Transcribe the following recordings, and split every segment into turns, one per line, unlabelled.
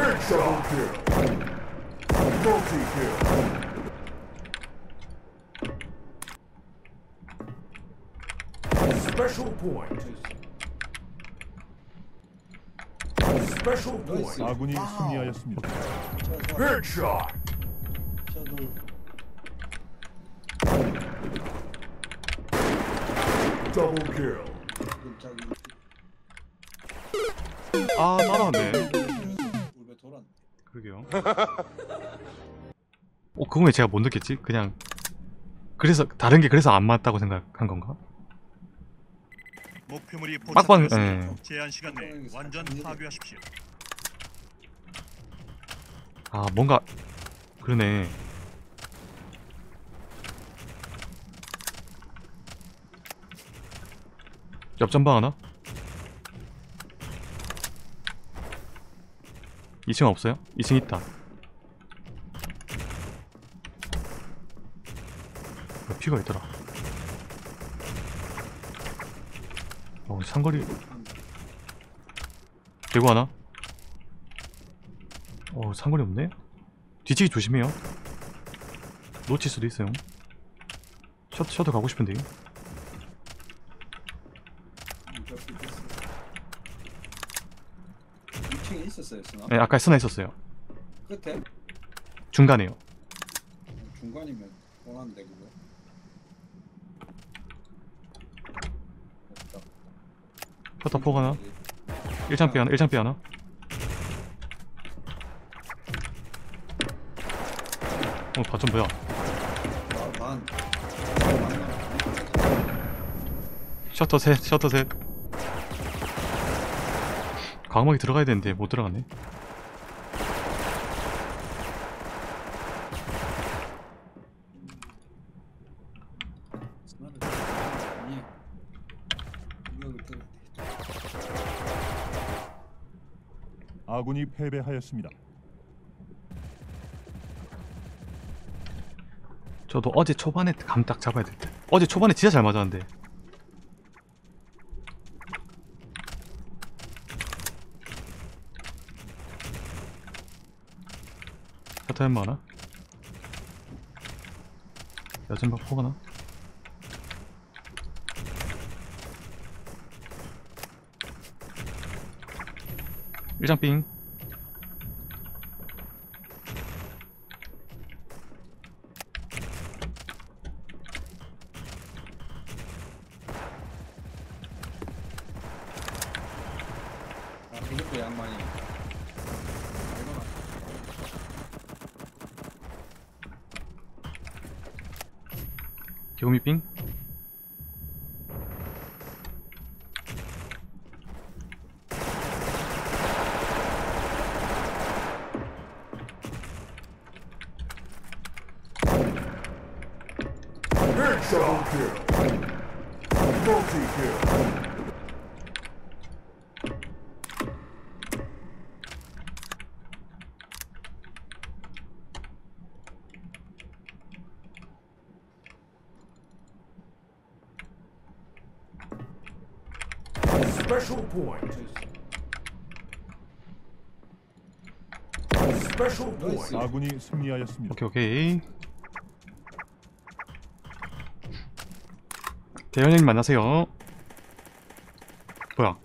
Double kill. Multi kill. Special point. Special point.
아군이 승리하였습니다.
Headshot.
저도
Double kill.
저기
아 따라왔네
울베 돌았네.
그러게요 어 그건 왜 제가 못 느꼈지? 그냥 그래서 다른 게 그래서 안 맞다고 생각한 건가?
목표물이
빡빡. 예.
제한 시간 내에 완전 파괴하십시오.
아 뭔가 그러네 옆전방 하나? 2층 없어요? 2층 있다 몇 피가 있더라 어 상거리 개구 하나? 어 상거리 없네? 뒤치기 조심해요 놓칠 수도 있어요 셔, 셔터 가고 싶은데
이렇게 됐어. 2층에 있었어요, 스나?
네 아까 쓰나 있었어요
끝에?
중간에요
중간이면 원하는데 그거. 없다.
셔터 포 하나 1창 삐 하나 1창 삐 하나 어 바전 뭐야
아, 반.
셔터 셋 셔터 셋 광막이 들어가야 되는데 못 들어갔네
아군이 패배하였습니다.
저도 어제 초반에 감 딱 잡아야 될 듯. 어제 초반에 진짜 잘 맞았는데. 셔터엔 많아? 여전박 포가나? 일장 삥
아, 이것도 양반이. 알거나.
개구미 삥
Headshot. kill. Multi kill. Special point. Special point.
아군이 승리하였습니다.
오케이 오케이 대현님 만나세요. 뭐야?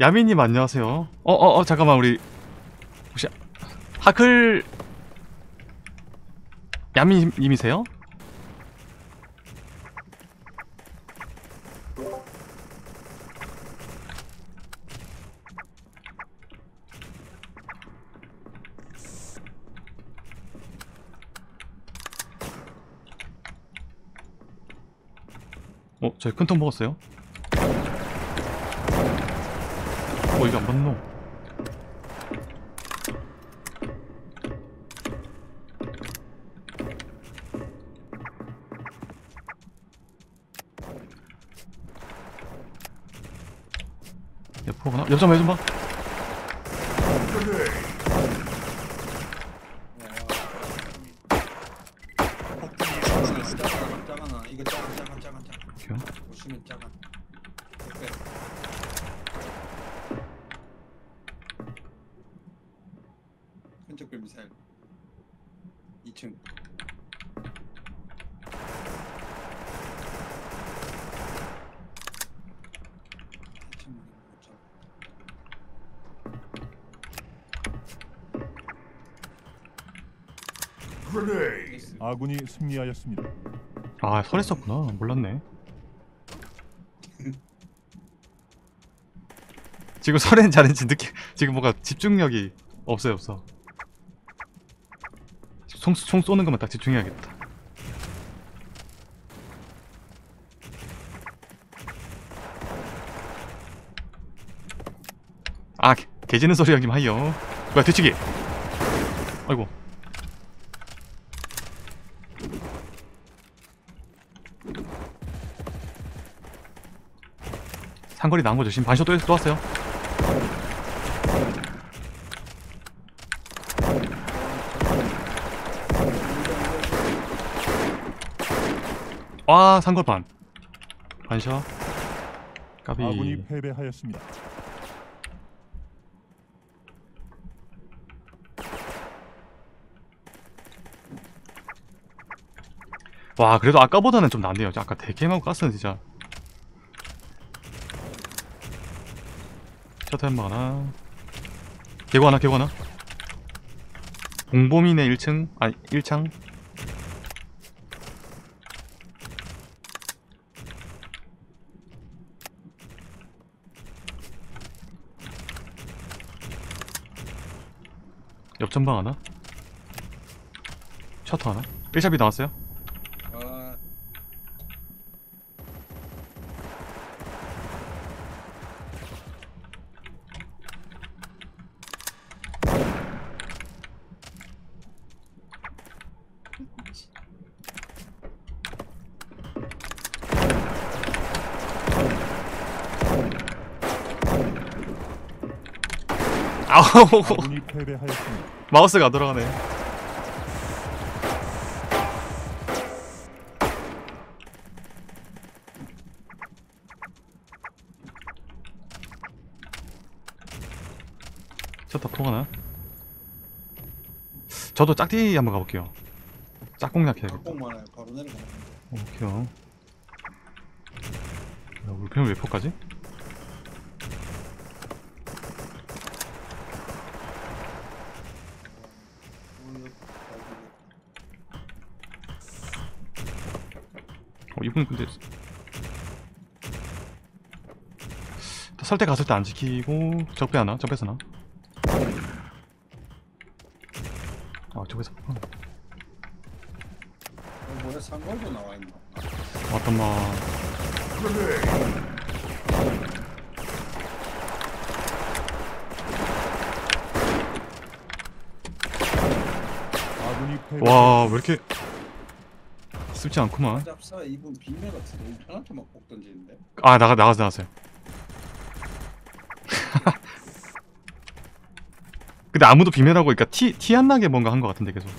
야미님 안녕하세요. 어어 어 잠깐만 우리 혹시 하클 야미님이세요? 저희 큰 통 먹었어요? 어, 이거 안 받노? 옆으로구나? 옆 좀 해좀 봐.
Grenade.
폭탄이 설치됐습니다.
짜가나, 짜가나. 이거 짜간, 짜간, 짜간, 짜간.
오케이.
보시면 짜간. 옆에. 셀 2층
Grenade.
아군이 승리하였습니다.
아 설했었구나 몰랐네 지금 설엔 잘했지 느낌 지금 뭔가 집중력이 없어요 없어 총, 총 쏘는 것만 딱 집중해야겠다. 아 개- 개지는 소리 하기만 하여 뭐야 뒤치기. 아이고. 상거리 나온 거 조심. 반샷 또, 또 왔어요 와 상걸 반 반샷. 까비.
아군이 패배하였습니다.
와 그래도 아까보다는 좀 낫네요. 아까 대게임하고 가스는 진짜. 셔터 햄버 하나. 개구 하나 개구 하나. 공범이네 1층. 아니 1창 전방 하나? 셔터 하나? 1샵이 나왔어요
아
아우. 마우스가 안 돌아가네. 셔터 포 하나. 저도 짝띠 한번 가볼게요. 짝공략 해야겠다.
깍공 많아요 바로 내려가
오케이요. 야, 울펜을 왜 포까지? 근데 설때 갔을 때 안 지키고 적배 하나, 적배서 하나. 아, 적배서 어,
어, 뭐야 상걸도 나와 있나
왔단 마.
Grenade.
아군이 패배.
와, 왜 이렇게 쉽지 않구만.
잡사 이분 비매 같은데 우편한테 막폭 던지는데
아, 나가 나가서 나왔어요. 근데 아무도 비매라고 그러니까 티 티 안 나게 뭔가 한 것 같은데 계속.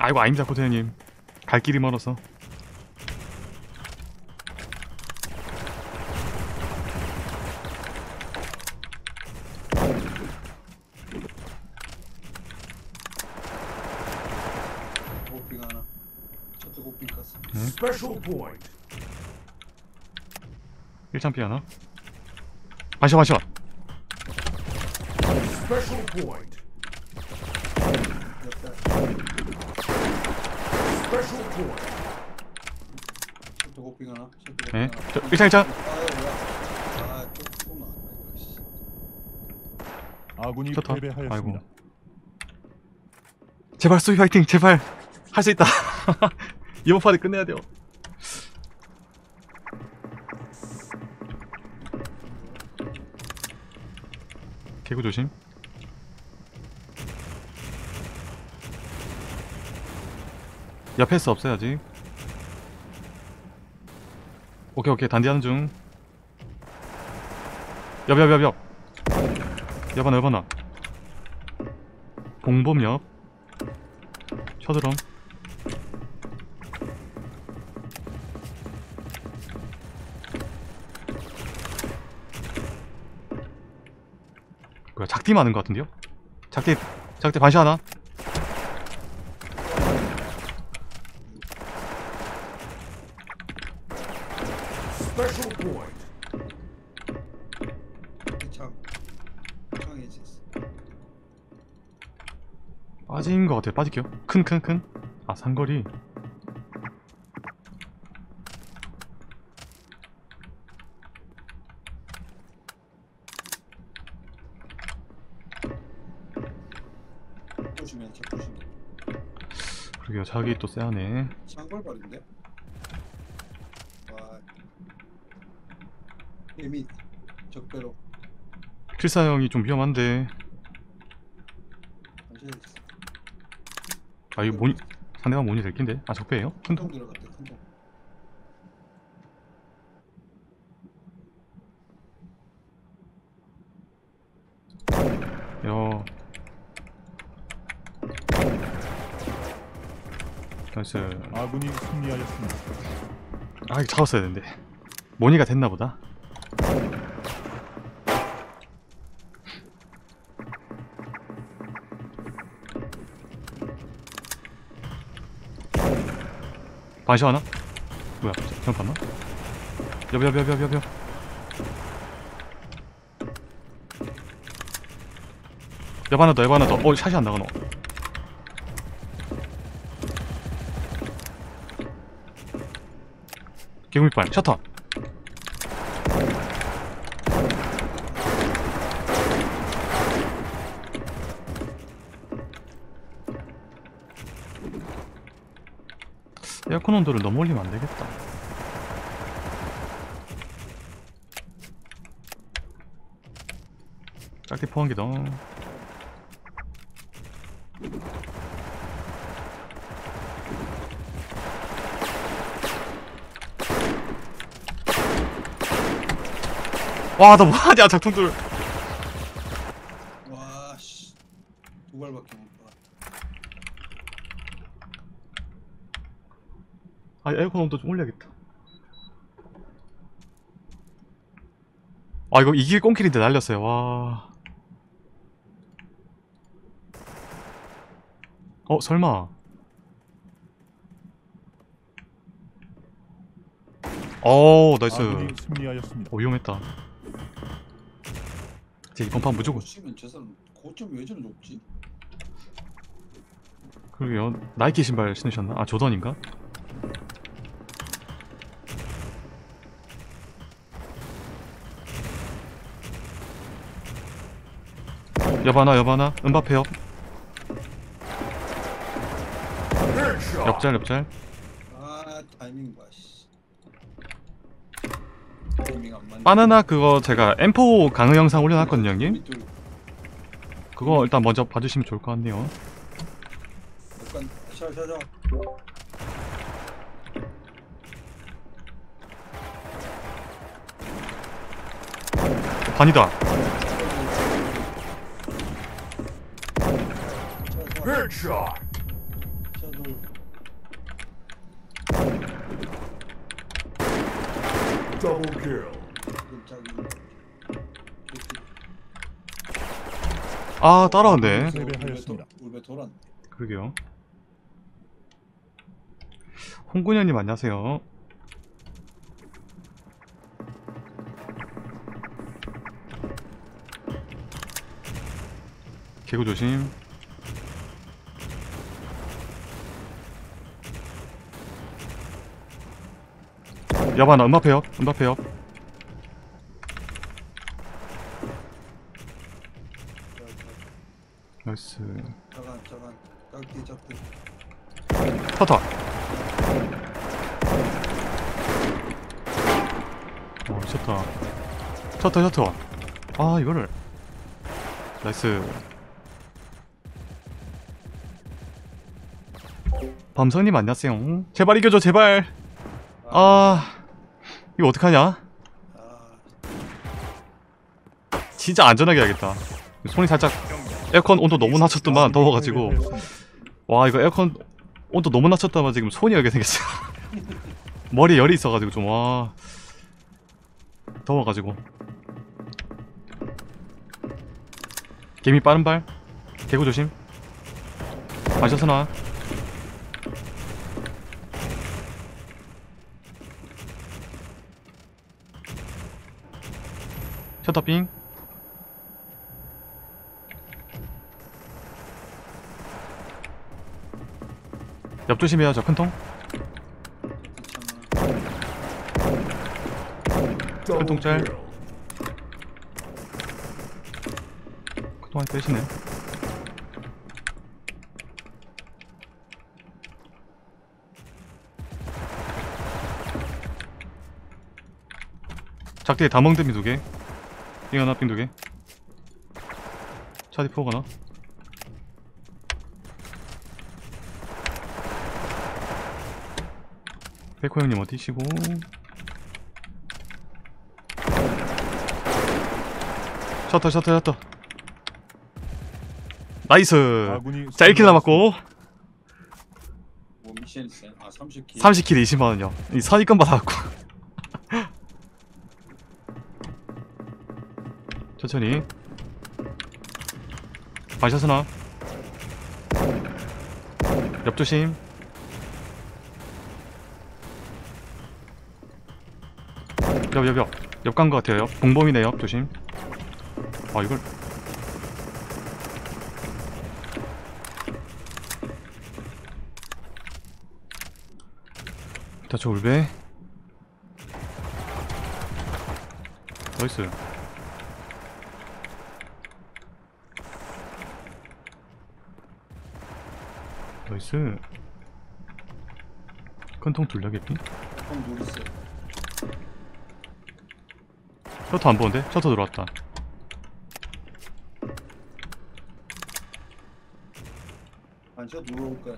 아이고 아닙니다 고태현님. 갈 길이 멀어서.
고핑 하나 저도 고핑 갔어
Special point.
1창 피 하나. 반샷 반샷.
Special point.
옆에
Special point.
저도 고핑 하나
네. 저 1창 1창.
아 씨.
아군이
좋다.
패배하였습니다.
아이고. 제발 수비 화이팅 제발 할 수 있다. 이번 판에 끝내야 돼요. 개구 조심. 옆에 스 없어요 아직. 오케이 오케이 단디하는 중. 옆옆옆옆. 여바나 여바나. 봉범 옆. 쳐들어. 작디 많은 것 같은데요? 작대 작대 반시 하나? 빠진 것 같아요. 빠질게요. 큰 큰 큰. 아 상거리
보시면 책 보시면
그러게요 자기 또 쎄하네.
창벌발인데? 와. 이미 적배로.
필사 형이 좀 위험한데. 아 이거 모니 상대가 모니 될 낀데? 아 적배예요? 큰통
들어갔대 큰통
야 나이스
아군이 승리하였습니다.
아 이거 잡았어야 되는데 모니가 됐나 보다 반시 하나? 뭐야 봤나? 여여여여여여 여 하나 더, 여 하나 더. 어, 샷이 안 나가노. 개구리빨, 셔터. 에어컨 온도를 너무 올리면 안 되겠다. 짧게 포한 게 더. 와, 나 뭐하냐, 작품들.
와 씨 두 발밖에 못 봐.
아, 에어컨 온도 좀 올려야겠다. 아, 이거 이길 꽁kill인데 날렸어요, 와. 어, 설마. 오,
nice. 승리하였습니다.
오, 위험했다. 제 이번 판 무조건.
치면 저 사람 고점 왜 저리 높지?
그러게요. 나이키 신발 신으셨나? 아, 조던인가? 여바나, 여바나, 은바페 옆. 옆잘, 옆잘.
아 타이밍 봐 씨. 타이밍 안 맞네.
바나나 그거 제가 M4 강의 영상 올려놨거든요, 형님. 그거 일단 먼저 봐주시면 좋을 것 같네요.
약간 샤샤샤.
반이다.
Kill.
깜짝이.
아, 따라왔네.
울베 돌았네.
그러게요. 홍군현님 안녕하세요. 개구 조심. 야바나 음바페 옆, 음바페 옆. 나이스.
자간 자간. 깍디 잡기.
터터. 어, 미쳤다. 셔터, 셔터. 아, 이거를. nice. 밤성님 안녕하세요. 제발 이겨줘, 제발. 아, 이거 어떡하냐?
아
진짜 안전하게 해야겠다. 손이 살짝 에어컨 온도 너무 낮췄더만 더워가지고. 와 이거 에어컨 온도 너무 낮췄다만 지금 손이 여기 생겼어 머리 열이 있어가지고 좀 와 더워가지고 개미 빠른 발 개구 조심 마셔서 나 셔터빙 옆 조심해요 저 큰통
괜찮아.
Double
통짤. 많이 빼시네 작대에 다멍드미 두개. 빙 하나 빙 두개. 차디 포가나 백호 형님 어디시고? 셔터 셔터 셔터
nice.
자 1kill 남았고.
뭐 미션 있어요? 아
30kill. 30kill 20만원이요. 이 선입금 받아갖고. 천천히. 마셔서나. 옆조심. 옆 옆 옆. 옆간 것 같아요. 옆. 공범이네 옆 조심. 아 이걸 다저 울베 나이스. 나이스. 큰통
노리스.
셔터 안 보는데? 셔터 들어왔다.
반샷 누르올 거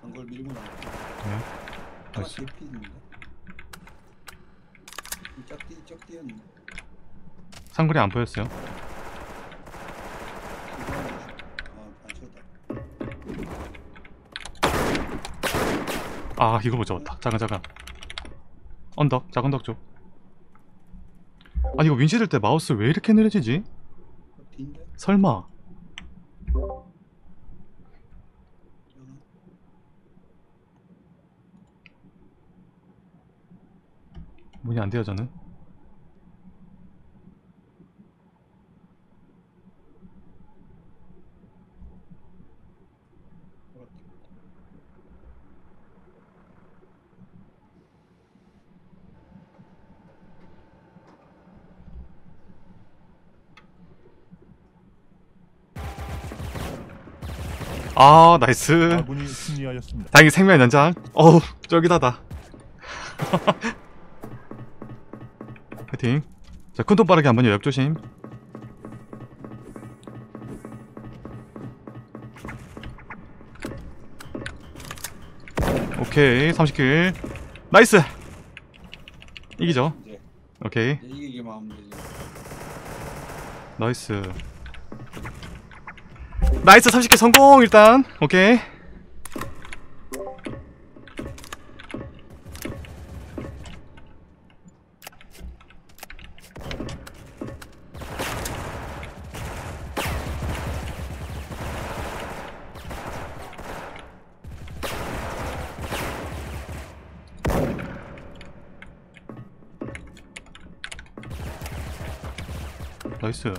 야. 상걸 밀고 나가.
네.
아,
나이스
개피인데. 짝띠 짝띠였네.
상글이 안 보였어요
아.
아 이거 못 잡았다 잠깐 잠깐 언덕 작은 덕 쪽 아니 이거 윈시 들 때 마우스 왜 이렇게 느려지지?
딘데?
설마 문이 안 돼요 저는? 아 나이스.
승리하였습니다.
다행히 생명 연장. 어우 쫄깃하다 파이팅. 자 큰통 빠르게 한번요 옆조심. 오케이 30kill. nice. 이기죠?
이제
오케이.
이제 이기기만 하면 되지.
nice. nice 30kill 성공 일단. 오케이 나이스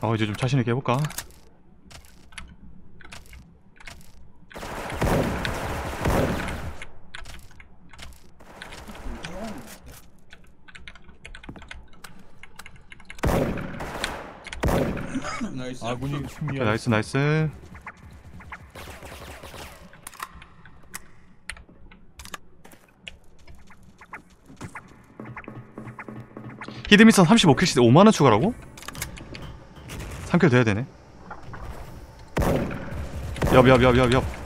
어 이제 좀 자신있게 해볼까?
나이스.
아군이.
나이스 나이스 hidden 미션 35kill 시대 5만원 추가라고? 3kill 돼야 되네 옆옆옆옆옆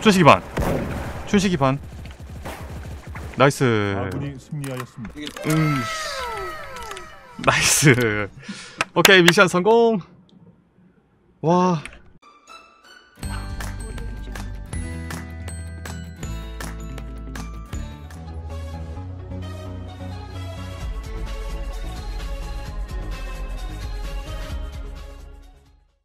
춘식이 반. 춘식이 반. nice.
아군이 승리하였습니다.
음. 나이스. 오케이 미션 성공. 와